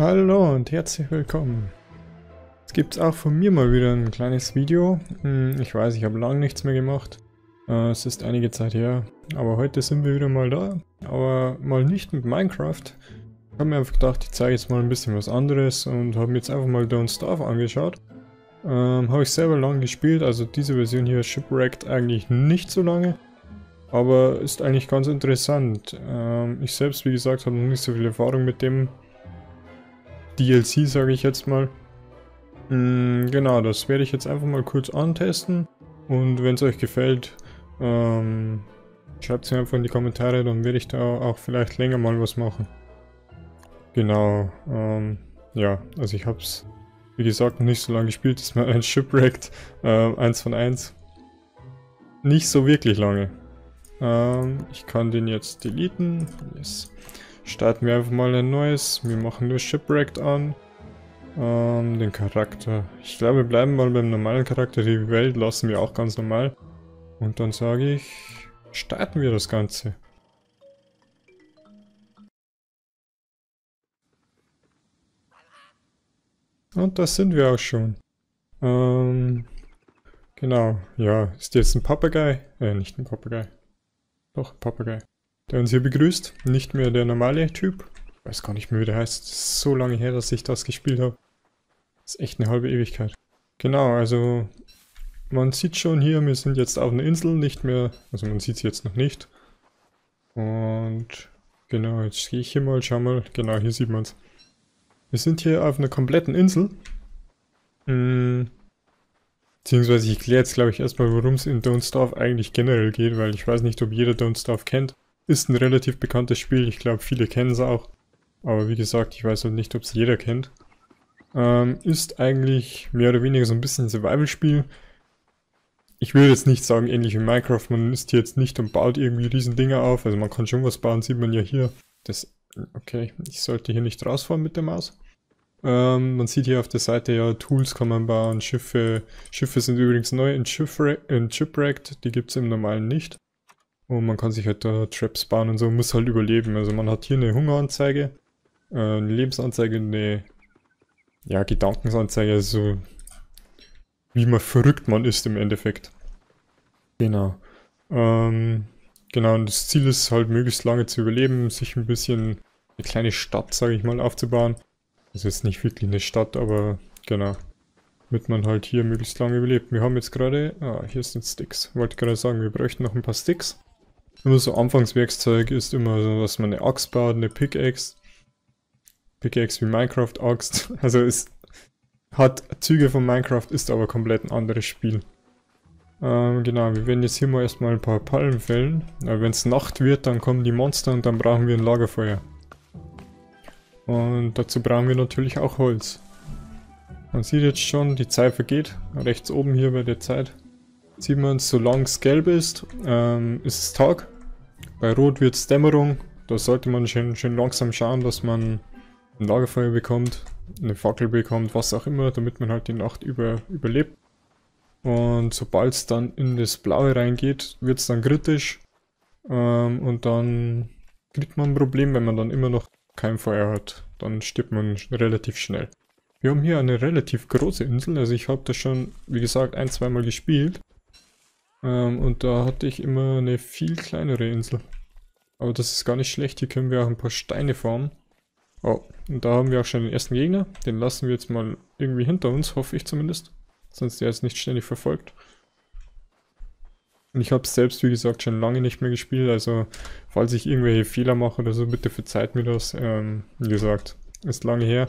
Hallo und herzlich willkommen. Jetzt gibt es auch von mir mal wieder ein kleines Video. Hm, ich weiß, ich habe lange nichts mehr gemacht. Äh, es ist einige Zeit her. Aber heute sind wir wieder mal da. Aber mal nicht mit Minecraft. Ich habe mir einfach gedacht, ich zeige jetzt mal ein bisschen was anderes und habe mir jetzt einfach mal Don't Starve angeschaut. Ähm, habe ich selber lange gespielt, also diese Version hier Shipwrecked eigentlich nicht so lange. Aber ist eigentlich ganz interessant. Ähm, ich selbst, wie gesagt, habe noch nicht so viel Erfahrung mit dem DLC, sage ich jetzt mal. Mm, genau, das werde ich jetzt einfach mal kurz antesten. Und wenn es euch gefällt, ähm, schreibt es mir einfach in die Kommentare, dann werde ich da auch vielleicht länger mal was machen. Genau, ähm, ja, also ich habe es, wie gesagt, noch nicht so lange gespielt. Das ist mal ein Shipwrecked, äh, 1 von 1. Nicht so wirklich lange. Ähm, ich kann den jetzt deleten. Yes. Starten wir einfach mal ein neues. Wir machen nur Shipwrecked an. Ähm, den Charakter. Ich glaube, wir bleiben mal beim normalen Charakter. Die Welt lassen wir auch ganz normal. Und dann sage ich, starten wir das Ganze. Und das sind wir auch schon. Ähm, genau, ja, ist jetzt ein Papagei? Äh, nicht ein Papagei. Doch, Papagei der uns hier begrüßt. Nicht mehr der normale Typ. Ich weiß gar nicht mehr, wie der heißt. So lange her, dass ich das gespielt habe. Ist echt eine halbe Ewigkeit. Genau, also man sieht schon hier, wir sind jetzt auf einer Insel, nicht mehr, also man sieht es jetzt noch nicht. Und genau, jetzt gehe ich hier mal, schau mal, genau, hier sieht man es. Wir sind hier auf einer kompletten Insel. Hm. Beziehungsweise ich kläre jetzt glaube ich erstmal, worum es in Don't Starve eigentlich generell geht, weil ich weiß nicht, ob jeder Don't Starve kennt. Ist ein relativ bekanntes Spiel, ich glaube viele kennen es auch. Aber wie gesagt, ich weiß halt nicht, ob es jeder kennt. Ähm, ist eigentlich mehr oder weniger so ein bisschen ein Survival-Spiel. Ich würde jetzt nicht sagen, ähnlich wie Minecraft, man ist hier jetzt nicht und baut irgendwie riesen Dinge auf. Also man kann schon was bauen, sieht man ja hier. Das, okay, ich sollte hier nicht rausfahren mit der Maus. Ähm, man sieht hier auf der Seite ja, Tools kann man bauen, Schiffe. Schiffe sind übrigens neu in Shipwrecked, die gibt es im normalen nicht. Und man kann sich halt da Traps bauen und so, muss halt überleben. Also man hat hier eine Hungeranzeige, äh, eine Lebensanzeige, eine ja, Gedankensanzeige, also wie man verrückt man ist im Endeffekt. Genau. Ähm, genau, und das Ziel ist halt möglichst lange zu überleben, sich ein bisschen eine kleine Stadt, sage ich mal, aufzubauen. Also ist nicht wirklich eine Stadt, aber genau. Damit man halt hier möglichst lange überlebt. Wir haben jetzt gerade, ah, hier sind Sticks. Wollte gerade sagen, wir bräuchten noch ein paar Sticks. Immer so Anfangswerkzeug ist immer so, dass man eine Axt baut, eine Pickaxe. Pickaxe wie Minecraft Axt. Also es hat Züge von Minecraft, ist aber komplett ein anderes Spiel. Ähm, genau, wir werden jetzt hier mal erstmal ein paar Palmen fällen. Wenn es Nacht wird, dann kommen die Monster und dann brauchen wir ein Lagerfeuer. Und dazu brauchen wir natürlich auch Holz. Man sieht jetzt schon, die Zeit vergeht. Rechts oben hier bei der Zeit sieht man, solange es gelb ist, ähm, ist es Tag. Bei Rot wird es Dämmerung. Da sollte man schön, schön langsam schauen, dass man ein Lagerfeuer bekommt, eine Fackel bekommt, was auch immer, damit man halt die Nacht über überlebt. Und sobald es dann in das Blaue reingeht, wird es dann kritisch. Ähm, und dann kriegt man ein Problem, wenn man dann immer noch kein Feuer hat. Dann stirbt man relativ schnell. Wir haben hier eine relativ große Insel, also ich habe das schon, wie gesagt, ein, zweimal gespielt. Ähm, und da hatte ich immer eine viel kleinere Insel. Aber das ist gar nicht schlecht. Hier können wir auch ein paar Steine farmen. Oh, und da haben wir auch schon den ersten Gegner. Den lassen wir jetzt mal irgendwie hinter uns, hoffe ich zumindest. Sonst der ist nicht ständig verfolgt. Und ich habe es selbst, wie gesagt, schon lange nicht mehr gespielt. Also, falls ich irgendwelche Fehler mache oder so, bitte verzeiht mir das. Ähm, wie gesagt, ist lange her.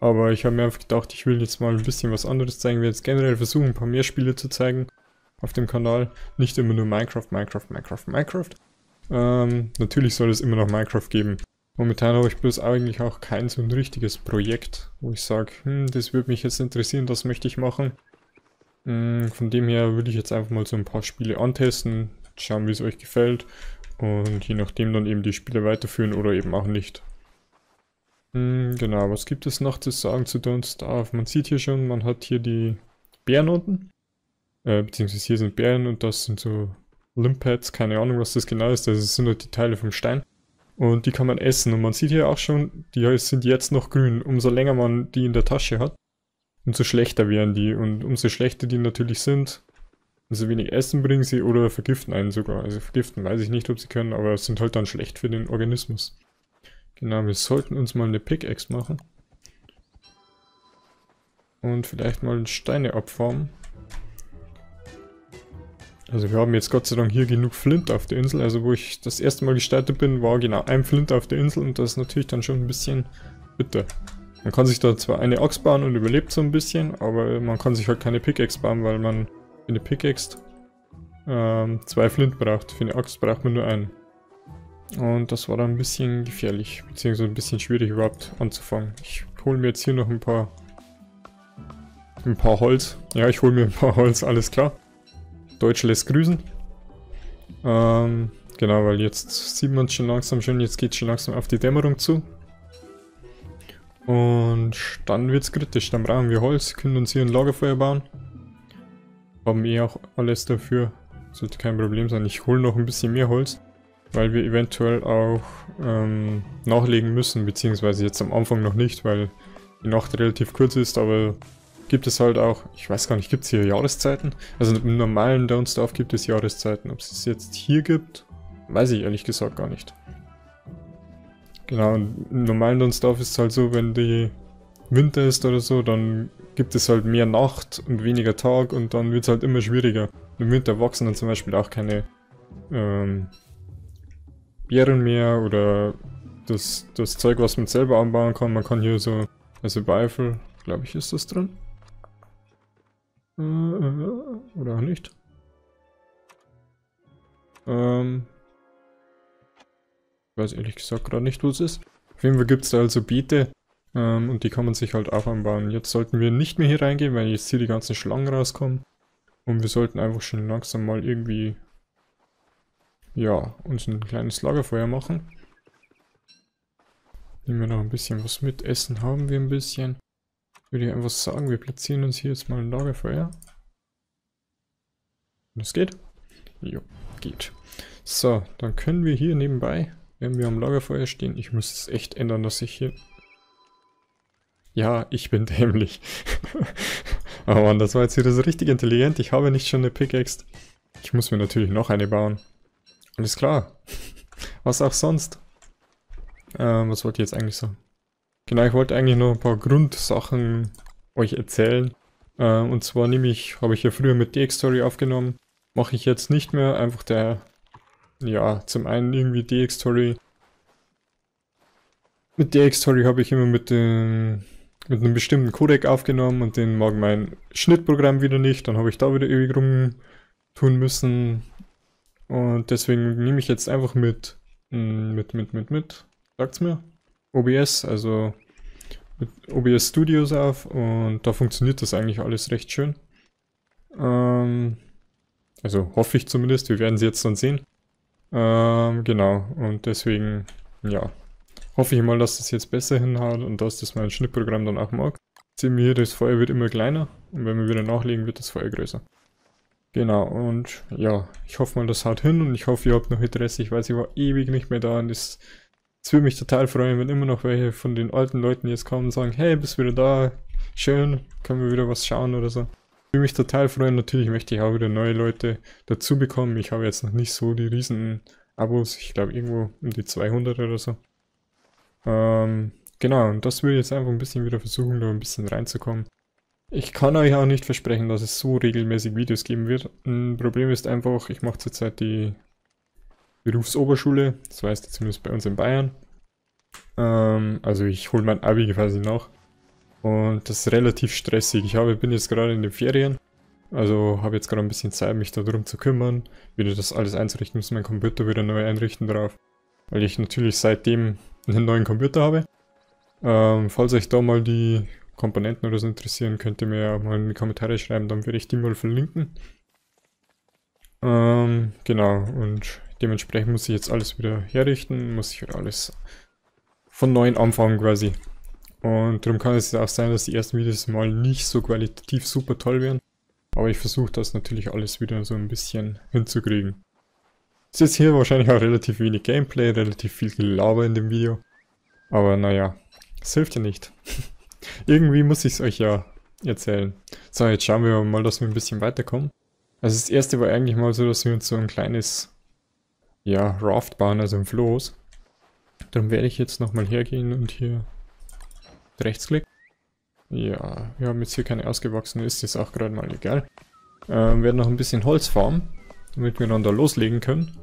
Aber ich habe mir einfach gedacht, ich will jetzt mal ein bisschen was anderes zeigen. Wir jetzt generell versuchen, ein paar mehr Spiele zu zeigen auf dem Kanal. Nicht immer nur Minecraft, Minecraft, Minecraft, Minecraft. Ähm, natürlich soll es immer noch Minecraft geben. Momentan habe ich bloß eigentlich auch kein so ein richtiges Projekt, wo ich sage, hm, das würde mich jetzt interessieren, das möchte ich machen. Hm, von dem her würde ich jetzt einfach mal so ein paar Spiele antesten, schauen wie es euch gefällt und je nachdem dann eben die Spiele weiterführen oder eben auch nicht. Hm, genau, was gibt es noch zu sagen zu Don't Starve? Man sieht hier schon, man hat hier die Bären unten. Äh, beziehungsweise hier sind Bären und das sind so Limpads, keine Ahnung was das genau ist, das sind nur die Teile vom Stein. Und die kann man essen. Und man sieht hier auch schon, die sind jetzt noch grün. Umso länger man die in der Tasche hat, umso schlechter werden die. Und umso schlechter die natürlich sind, umso wenig Essen bringen sie oder vergiften einen sogar. Also vergiften weiß ich nicht, ob sie können, aber sind halt dann schlecht für den Organismus. Genau, wir sollten uns mal eine Pickaxe machen. Und vielleicht mal Steine abformen. Also wir haben jetzt Gott sei Dank hier genug Flint auf der Insel. Also wo ich das erste Mal gestartet bin, war genau ein Flint auf der Insel und das ist natürlich dann schon ein bisschen bitter. Man kann sich da zwar eine Axt bauen und überlebt so ein bisschen, aber man kann sich halt keine Pickaxe bauen, weil man für eine Pickaxe ähm, zwei Flint braucht. Für eine Axt braucht man nur einen. Und das war dann ein bisschen gefährlich, beziehungsweise ein bisschen schwierig überhaupt anzufangen. Ich hole mir jetzt hier noch ein paar ein paar Holz. Ja, ich hole mir ein paar Holz, alles klar. Deutsch lässt grüßen. Ähm, genau, weil jetzt sieht man schon langsam schon, jetzt geht schon langsam auf die Dämmerung zu. Und dann wird es kritisch, dann brauchen wir Holz, können uns hier ein Lagerfeuer bauen. Haben eh auch alles dafür, sollte kein Problem sein. Ich hole noch ein bisschen mehr Holz, weil wir eventuell auch ähm, nachlegen müssen, beziehungsweise jetzt am Anfang noch nicht, weil die Nacht relativ kurz ist, aber gibt es halt auch, ich weiß gar nicht, gibt es hier Jahreszeiten? Also im normalen Don't Starve gibt es Jahreszeiten. Ob es es jetzt hier gibt, weiß ich ehrlich gesagt gar nicht. Genau, und im normalen Don't Starve ist es halt so, wenn die Winter ist oder so, dann gibt es halt mehr Nacht und weniger Tag und dann wird es halt immer schwieriger. Im Winter wachsen dann zum Beispiel auch keine ähm, Beeren mehr oder das, das Zeug, was man selber anbauen kann. Man kann hier so, also Beifel, glaube ich, ist das drin. Äh, äh, oder auch nicht. Ähm, ich weiß ehrlich gesagt gerade nicht, wo es ist. Auf jeden Fall gibt es da also Beete ähm, und die kann man sich halt auch anbauen. Jetzt sollten wir nicht mehr hier reingehen, weil jetzt hier die ganzen Schlangen rauskommen. Und wir sollten einfach schon langsam mal irgendwie, ja, uns ein kleines Lagerfeuer machen. Nehmen wir noch ein bisschen was mit. Essen haben wir ein bisschen würde ich einfach sagen, wir platzieren uns hier jetzt mal ein Lagerfeuer. Das geht? Jo, geht. So, dann können wir hier nebenbei, wenn wir am Lagerfeuer stehen, ich muss es echt ändern, dass ich hier... Ja, ich bin dämlich. oh Mann, das war jetzt wieder so richtig intelligent. Ich habe nicht schon eine Pickaxe. Ich muss mir natürlich noch eine bauen. Alles klar. Was auch sonst. Ähm, was wollte ich jetzt eigentlich sagen? Genau, ich wollte eigentlich noch ein paar Grundsachen euch erzählen. Äh, und zwar nämlich, habe ich ja früher mit DX-Story aufgenommen. Mache ich jetzt nicht mehr, einfach der, ja, zum einen irgendwie DX-Story. Mit DX-Story habe ich immer mit, den, mit einem bestimmten Codec aufgenommen und den mag mein Schnittprogramm wieder nicht. Dann habe ich da wieder ewig rum tun müssen. Und deswegen nehme ich jetzt einfach mit, mm, mit, mit, mit, mit, sagt's mir? OBS, also mit OBS Studios auf und da funktioniert das eigentlich alles recht schön. Ähm, also hoffe ich zumindest, wir werden sie jetzt dann sehen. Ähm, genau, und deswegen, ja, hoffe ich mal, dass das jetzt besser hinhaut und dass das mein Schnittprogramm dann auch mag. Sehen wir hier, das Feuer wird immer kleiner und wenn wir wieder nachlegen, wird das Feuer größer. Genau, und ja, ich hoffe mal, das haut hin und ich hoffe, ihr habt noch Interesse. Ich weiß, ich war ewig nicht mehr da und das es würde mich total freuen, wenn immer noch welche von den alten Leuten jetzt kommen und sagen, hey, bist wieder da? Schön, können wir wieder was schauen oder so. Ich würde mich total freuen. Natürlich möchte ich auch wieder neue Leute dazu bekommen. Ich habe jetzt noch nicht so die riesen Abos. Ich glaube irgendwo um die 200 oder so. Ähm, genau, und das will ich jetzt einfach ein bisschen wieder versuchen, da ein bisschen reinzukommen. Ich kann euch auch nicht versprechen, dass es so regelmäßig Videos geben wird. Ein Problem ist einfach, ich mache zurzeit die Berufsoberschule, das heißt zumindest bei uns in Bayern. Ähm, also ich hole mein Abi quasi nach. Und das ist relativ stressig. Ich habe, bin jetzt gerade in den Ferien. Also habe jetzt gerade ein bisschen Zeit, mich darum zu kümmern, wieder das alles einzurichten, muss mein Computer wieder neu einrichten drauf. Weil ich natürlich seitdem einen neuen Computer habe. Ähm, falls euch da mal die Komponenten oder so interessieren, könnt ihr mir ja mal in die Kommentare schreiben, dann werde ich die mal verlinken. Ähm, genau, und Dementsprechend muss ich jetzt alles wieder herrichten, muss ich alles von neuem anfangen quasi. Und darum kann es auch sein, dass die ersten Videos mal nicht so qualitativ super toll werden. Aber ich versuche das natürlich alles wieder so ein bisschen hinzukriegen. Ist jetzt hier wahrscheinlich auch relativ wenig Gameplay, relativ viel Gelaber in dem Video. Aber naja, es hilft ja nicht. Irgendwie muss ich es euch ja erzählen. So, jetzt schauen wir mal, dass wir ein bisschen weiterkommen. Also das erste war eigentlich mal so, dass wir uns so ein kleines, ja, Raft bauen, also ein Floß. Dann werde ich jetzt nochmal hergehen und hier rechtsklick. Ja, wir haben jetzt hier keine ausgewachsene, ist das auch gerade mal egal. Ähm, werden noch ein bisschen Holz farmen, damit wir dann da loslegen können.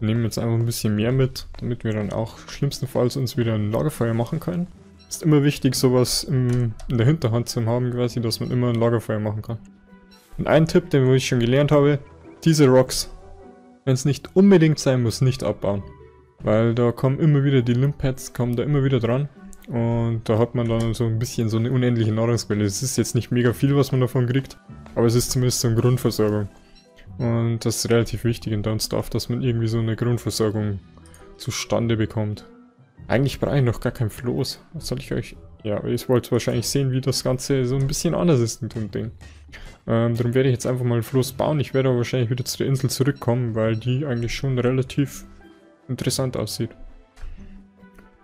Nehmen jetzt einfach ein bisschen mehr mit, damit wir dann auch schlimmstenfalls uns wieder ein Lagerfeuer machen können. Ist immer wichtig, sowas im, in der Hinterhand zu haben, quasi, dass man immer ein Lagerfeuer machen kann. Und ein Tipp, den ich schon gelernt habe, diese Rocks, wenn es nicht unbedingt sein muss, nicht abbauen. Weil da kommen immer wieder die Limpads, kommen da immer wieder dran. Und da hat man dann so ein bisschen so eine unendliche Nahrungsquelle. Es ist jetzt nicht mega viel, was man davon kriegt, aber es ist zumindest so eine Grundversorgung. Und das ist relativ wichtig in Downstuff, dass man irgendwie so eine Grundversorgung zustande bekommt. Eigentlich brauche ich noch gar kein Floß. Was soll ich euch... Ja, ich wollte wahrscheinlich sehen, wie das Ganze so ein bisschen anders ist mit dem Ding. Ähm, darum werde ich jetzt einfach mal ein Floß bauen. Ich werde aber wahrscheinlich wieder zu der Insel zurückkommen, weil die eigentlich schon relativ interessant aussieht.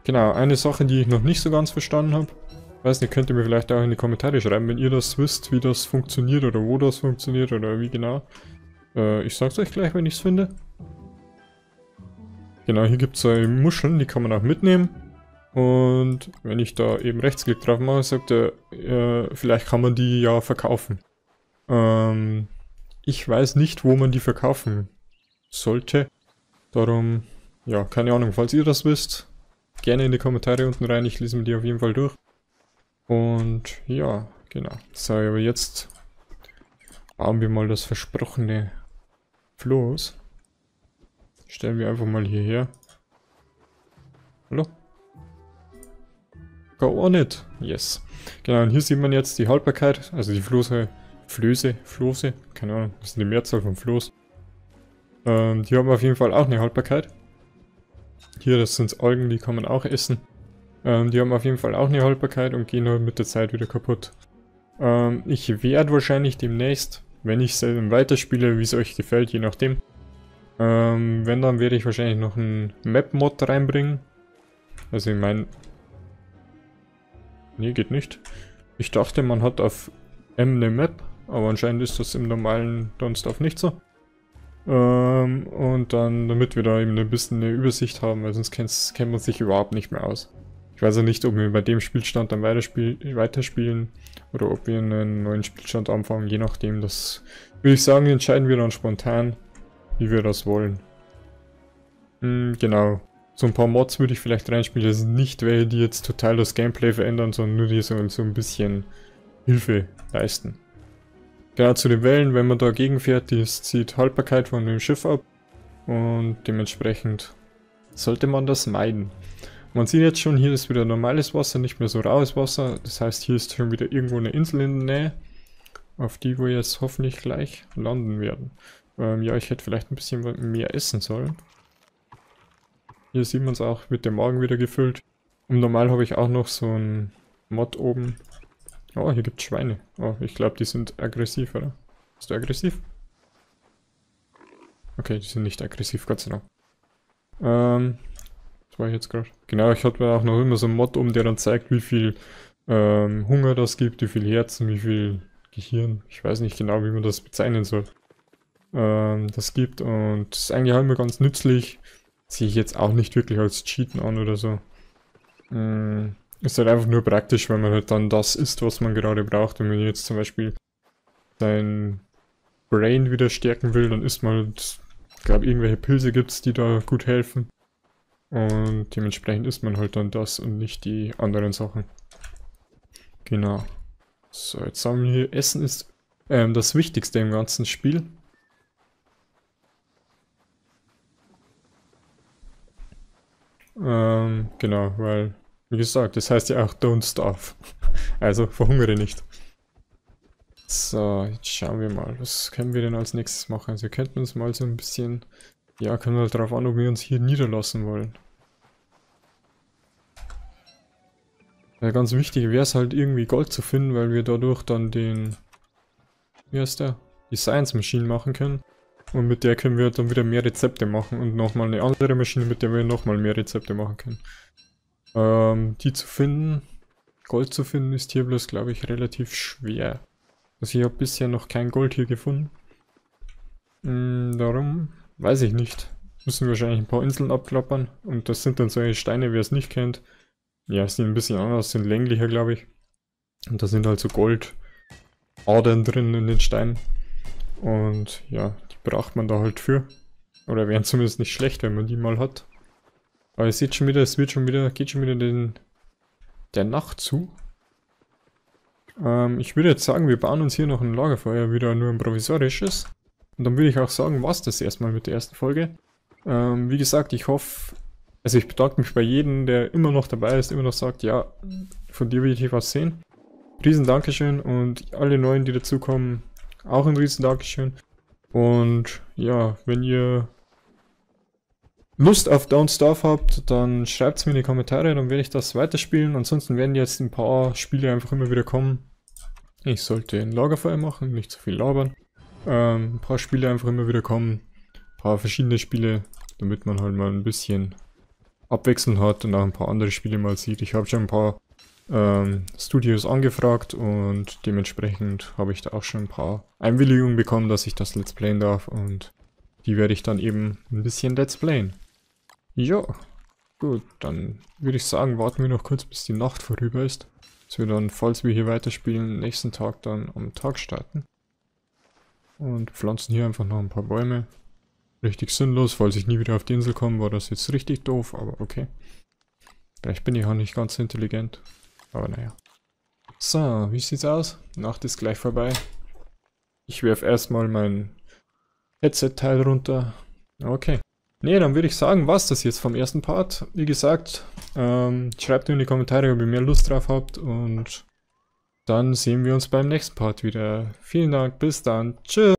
Genau, eine Sache, die ich noch nicht so ganz verstanden habe. Weiß nicht, könnt ihr mir vielleicht auch in die Kommentare schreiben, wenn ihr das wisst, wie das funktioniert oder wo das funktioniert oder wie genau. Äh, ich sag's euch gleich, wenn ich's finde. Genau, hier gibt es so Muscheln, die kann man auch mitnehmen. Und wenn ich da eben Rechtsklick drauf mache, sagt er, äh, vielleicht kann man die ja verkaufen. Ähm, ich weiß nicht, wo man die verkaufen sollte. Darum, ja, keine Ahnung, falls ihr das wisst, gerne in die Kommentare unten rein, ich lese mir die auf jeden Fall durch. Und ja, genau. So, aber jetzt bauen wir mal das versprochene Floß. Stellen wir einfach mal hierher. Hallo? Go on it. Yes. Genau, und hier sieht man jetzt die Haltbarkeit, also die Floße, Flöße, Floße, keine Ahnung, das ist die Mehrzahl von Floß. Ähm, die haben auf jeden Fall auch eine Haltbarkeit. Hier, das sind Algen, die kann man auch essen. Ähm, die haben auf jeden Fall auch eine Haltbarkeit und gehen halt mit der Zeit wieder kaputt. Ähm, ich werde wahrscheinlich demnächst, wenn ich es weiterspiele, wie es euch gefällt, je nachdem. Ähm, wenn, dann werde ich wahrscheinlich noch einen Map-Mod reinbringen. Also ich meine... Nee, geht nicht. Ich dachte, man hat auf M eine Map, aber anscheinend ist das im normalen Donstuff nicht so. Ähm, und dann, damit wir da eben ein bisschen eine Übersicht haben, weil sonst kennt man sich überhaupt nicht mehr aus. Ich weiß ja nicht, ob wir bei dem Spielstand dann weiterspielen oder ob wir einen neuen Spielstand anfangen, je nachdem. Das würde ich sagen, entscheiden wir dann spontan, wie wir das wollen. Hm, genau. So ein paar Mods würde ich vielleicht reinspielen. Das sind nicht welche, die jetzt total das Gameplay verändern, sondern nur die so, so ein bisschen Hilfe leisten. Genau zu den Wellen, wenn man dagegen fährt, die zieht Haltbarkeit von dem Schiff ab und dementsprechend sollte man das meiden. Man sieht jetzt schon, hier ist wieder normales Wasser, nicht mehr so raues Wasser. Das heißt, hier ist schon wieder irgendwo eine Insel in der Nähe, auf die wir jetzt hoffentlich gleich landen werden. Ähm, ja, ich hätte vielleicht ein bisschen mehr essen sollen. Hier sieht man es auch, wird der Magen wieder gefüllt. Und normal habe ich auch noch so ein Mod oben, Oh, hier gibt es Schweine. Oh, ich glaube, die sind aggressiv, oder? Bist du aggressiv? Okay, die sind nicht aggressiv, Gott sei Dank. Ähm, was war ich jetzt gerade? Genau, ich hatte auch noch immer so einen Mod um, der dann zeigt, wie viel ähm, Hunger das gibt, wie viel Herzen, wie viel Gehirn. Ich weiß nicht genau, wie man das bezeichnen soll. Ähm, das gibt und das ist eigentlich auch immer ganz nützlich. Sehe ich jetzt auch nicht wirklich als Cheaten an oder so. Ähm, ist halt einfach nur praktisch, wenn man halt dann das isst, was man gerade braucht. Wenn man jetzt zum Beispiel sein Brain wieder stärken will, dann isst man halt, ich glaube, irgendwelche Pilze gibt es, die da gut helfen. Und dementsprechend isst man halt dann das und nicht die anderen Sachen. Genau. So, jetzt haben wir hier, Essen ist ähm, das Wichtigste im ganzen Spiel. Ähm, genau, weil wie gesagt, das heißt ja auch don't starve. Also verhungere nicht. So, jetzt schauen wir mal, was können wir denn als nächstes machen? Also wir könnten uns mal so ein bisschen... Ja, können wir halt darauf an, ob wir uns hier niederlassen wollen. Ja, ganz wichtig wäre es halt irgendwie Gold zu finden, weil wir dadurch dann den... Wie heißt der? Die Science Machine machen können. Und mit der können wir dann wieder mehr Rezepte machen und nochmal eine andere Maschine, mit der wir nochmal mehr Rezepte machen können. Ähm, die zu finden, Gold zu finden, ist hier bloß, glaube ich, relativ schwer. Also ich habe bisher noch kein Gold hier gefunden. Hm, darum weiß ich nicht. Müssen wir wahrscheinlich ein paar Inseln abklappern. Und das sind dann solche Steine, wer es nicht kennt. Ja, sehen ein bisschen anders, sind länglicher, glaube ich. Und da sind halt so Goldadern drin in den Steinen. Und ja, braucht man da halt für. Oder wären zumindest nicht schlecht, wenn man die mal hat. Aber ihr seht schon wieder, es wird schon wieder, geht schon wieder den, der Nacht zu. Ähm, ich würde jetzt sagen, wir bauen uns hier noch ein Lagerfeuer, wieder nur ein provisorisches. Und dann würde ich auch sagen, was das erstmal mit der ersten Folge. Ähm, wie gesagt, ich hoffe, also ich bedanke mich bei jedem, der immer noch dabei ist, immer noch sagt, ja, von dir will ich was sehen. Riesen Dankeschön und alle Neuen, die dazukommen, auch ein riesen Dankeschön. Und ja, wenn ihr Lust auf Don't Starve habt, dann schreibt es mir in die Kommentare, dann werde ich das weiterspielen. Ansonsten werden jetzt ein paar Spiele einfach immer wieder kommen. Ich sollte ein Lagerfeuer machen, nicht zu viel labern. Ähm, ein paar Spiele einfach immer wieder kommen. Ein paar verschiedene Spiele, damit man halt mal ein bisschen Abwechslung hat und auch ein paar andere Spiele mal sieht. Ich habe schon ein paar ähm, Studios angefragt und dementsprechend habe ich da auch schon ein paar Einwilligungen bekommen, dass ich das Let's Playen darf und die werde ich dann eben ein bisschen Let's Playen. Ja, gut, dann würde ich sagen, warten wir noch kurz, bis die Nacht vorüber ist. Dass wir dann, falls wir hier weiterspielen, nächsten Tag dann am Tag starten. Und pflanzen hier einfach noch ein paar Bäume. Richtig sinnlos, falls ich nie wieder auf die Insel komme, war das jetzt richtig doof, aber okay. Vielleicht bin ich auch nicht ganz intelligent. Aber naja. So, wie sieht's aus? Nacht ist gleich vorbei. Ich werfe erstmal mein Headset-Teil runter. Okay. Ne, dann würde ich sagen, was das jetzt vom ersten Part. Wie gesagt, ähm, schreibt mir in die Kommentare, ob ihr mehr Lust drauf habt und dann sehen wir uns beim nächsten Part wieder. Vielen Dank, bis dann, tschüss.